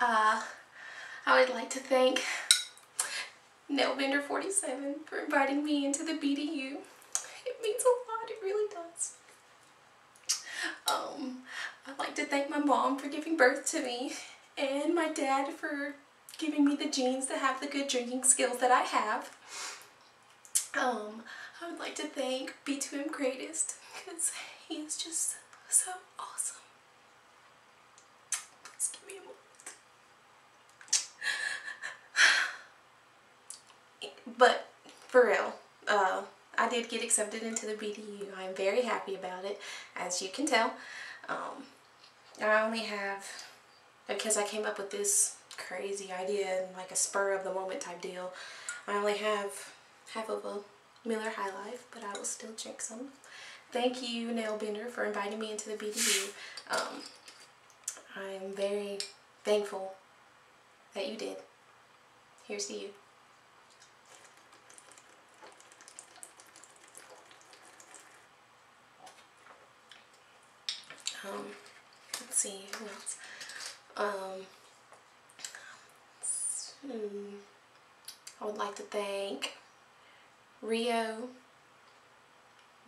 Uh, I would like to thank Nailbender47 for inviting me into the BDU. It means a lot, it really does. Um, I'd like to thank my mom for giving birth to me and my dad for giving me the genes to have the good drinking skills that I have. Um, I would like to thank B2M Greatest because he is just so awesome. Please give me a moment. But for real, uh, I did get accepted into the BDU. I'm very happy about it, as you can tell. Um, I only have, because I came up with this crazy idea and like a spur of the moment type deal, I only have half of a Miller High Life, but I will still drink some. Thank you, Nailbender, for inviting me into the BDU. Um, I'm very thankful that you did. Here's to you. Um, let's see, who else? Um, hmm, I would like to thank Rio,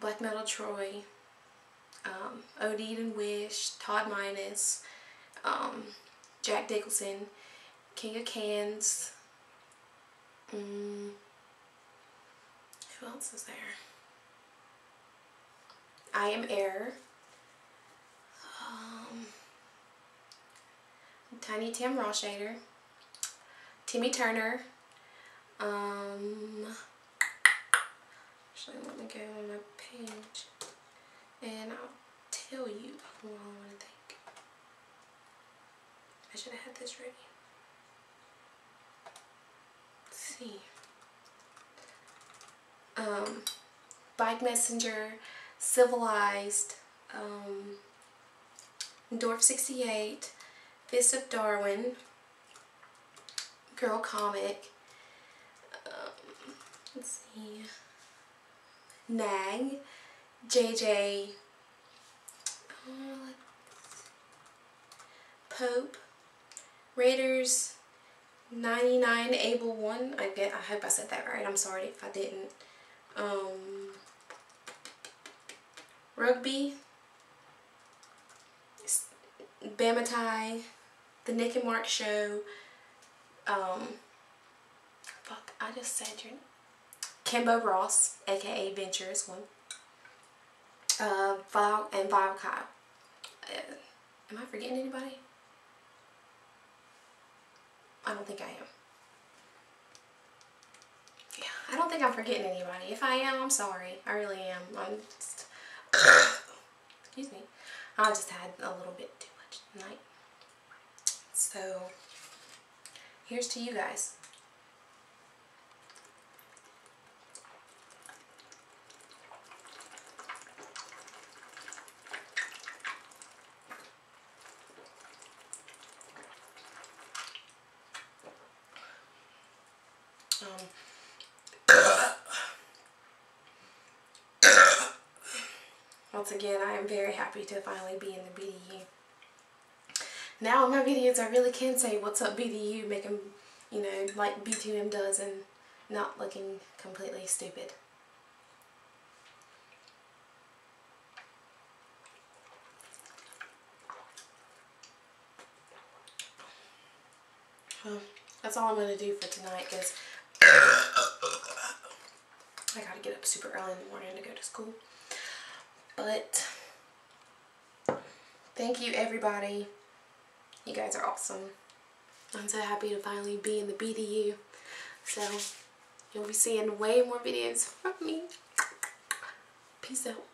Black Metal Troy, um, Odin and Wish, Todd Minus, um, Jack Dickelson, King of Cans, um, who else is there? I Am Air, um, Tiny Tim Rawshader, Timmy Turner, um, actually let me go on my page and I'll tell you who I want to thank. I should have had this ready. Let's see. Um, Bike Messenger, Civilized, um, Dwarf 68, Fist of Darwin, Girl Comic, um, let's see, Nag, JJ, uh, Pope, Raiders, 99 Able 1, I get, I hope I said that right, I'm sorry if I didn't, um, Rugby, Bamatai, The Nick and Mark Show, um, fuck, I just said your Kimbo Ross, aka Ventures one, uh, Vile, and Vile Kyle. Uh, am I forgetting anybody? I don't think I am. Yeah, I don't think I'm forgetting anybody. If I am, I'm sorry. I really am. I'm just, excuse me. I just had a little bit too tonight. So, here's to you guys. Um, once again, I am very happy to finally be in the BDU. Now in my videos, I really can say what's up BDU, making, you know, like B2M does and not looking completely stupid. Well, that's all I'm going to do for tonight because I got to get up super early in the morning to go to school. But thank you everybody. You guys are awesome. I'm so happy to finally be in the BDU. So you'll be seeing way more videos from me. Peace out.